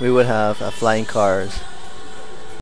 we would have uh, flying cars.